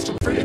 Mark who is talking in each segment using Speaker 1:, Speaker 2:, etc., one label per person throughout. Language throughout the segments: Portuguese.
Speaker 1: Free.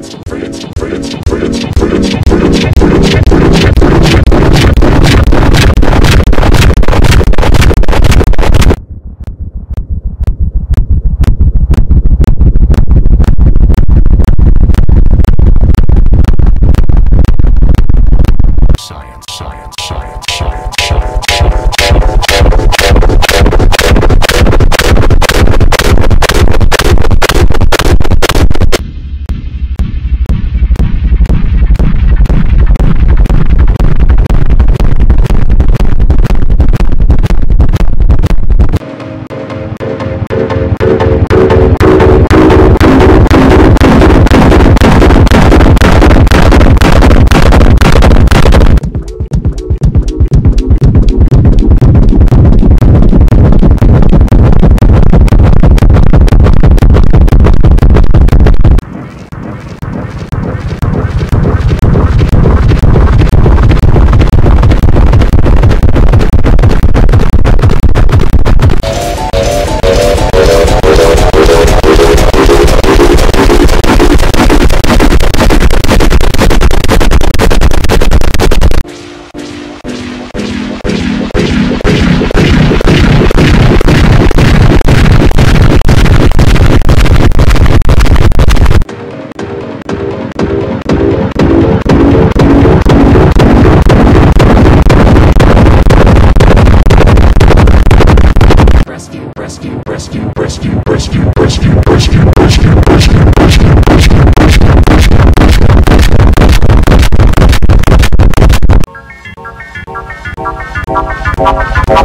Speaker 1: Música